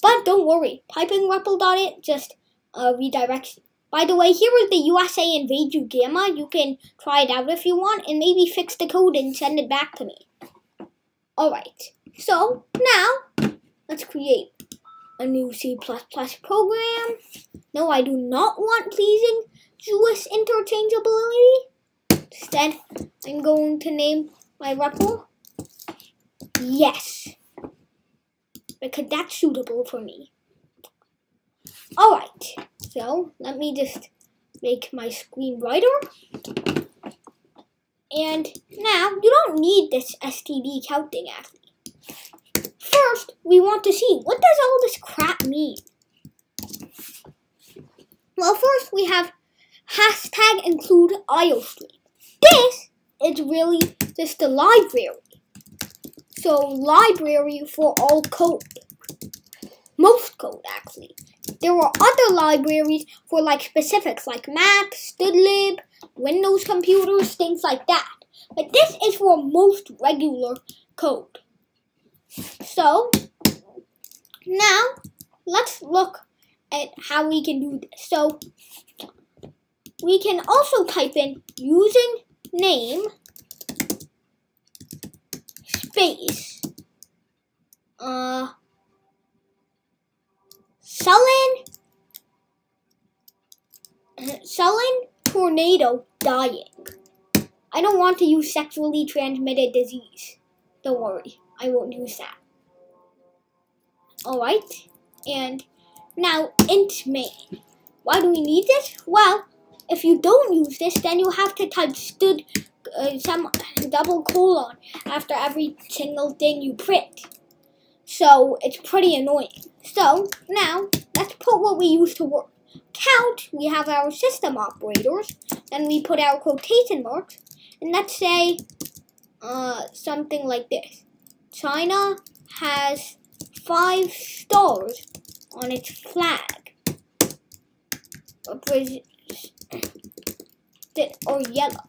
But don't worry, typing REPL.it just uh, redirects. By the way, here is the USA Invade You Gamma. You can try it out if you want and maybe fix the code and send it back to me. Alright, so now let's create a new C++ program. No, I do not want pleasing Jewish interchangeability. Instead, I'm going to name my REPL Yes. Because that's suitable for me. Alright, so let me just make my screen brighter. And now, you don't need this STD counting actually. First, we want to see, what does all this crap mean? Well, first we have hashtag include IOStream. This is really just the library. So library for all code. Most code actually. There are other libraries for like specifics like Mac, Stdlib, Windows computers, things like that. But this is for most regular code. So now let's look at how we can do this. So we can also type in using name space uh sullen sullen tornado dying. I don't want to use sexually transmitted disease. Don't worry, I won't use that. Alright, and now int main. Why do we need this? Well, if you don't use this, then you have to type std uh, some double colon after every single thing you print. So it's pretty annoying. So now let's put what we use to work. Count, we have our system operators, then we put our quotation marks, and let's say uh, something like this. China has five stars on its flag or yellow.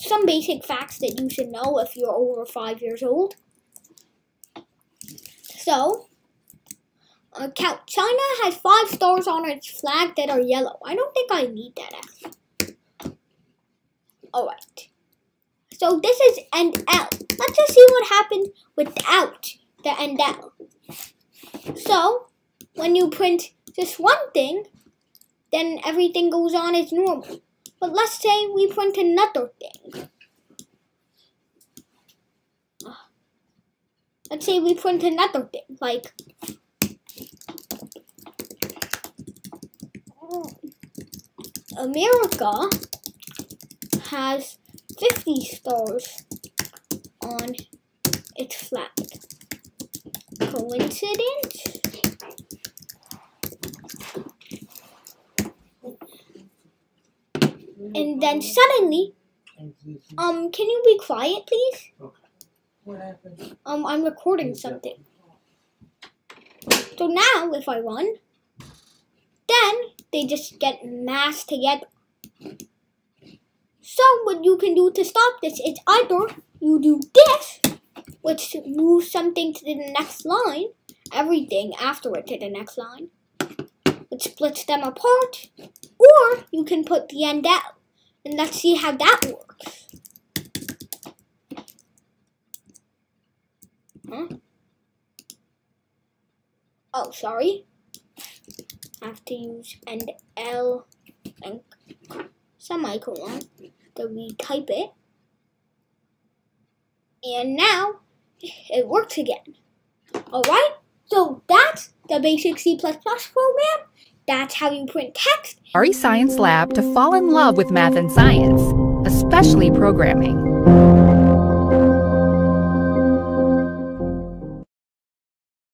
Some basic facts that you should know if you're over five years old. So, uh, count. China has five stars on its flag that are yellow. I don't think I need that actually. Alright. So this is end L. Let's just see what happens without the end L. So, when you print just one thing, then everything goes on as normal. But let's say we print another thing. Let's say we print another thing, like America has 50 stars on its flag. Coincidence? And then suddenly, um, can you be quiet, please? What happened? Um, I'm recording something. So now, if I run, then they just get massed together. So what you can do to stop this is either you do this, which moves something to the next line, everything after it to the next line, which splits them apart, or you can put the end out. And let's see how that works. Huh? Oh, sorry. I have to use end L and semicolon to retype it. And now it works again. Alright, so that's the basic C++ plus program. That's how you print text. Bari Science Lab to fall in love with math and science, especially programming.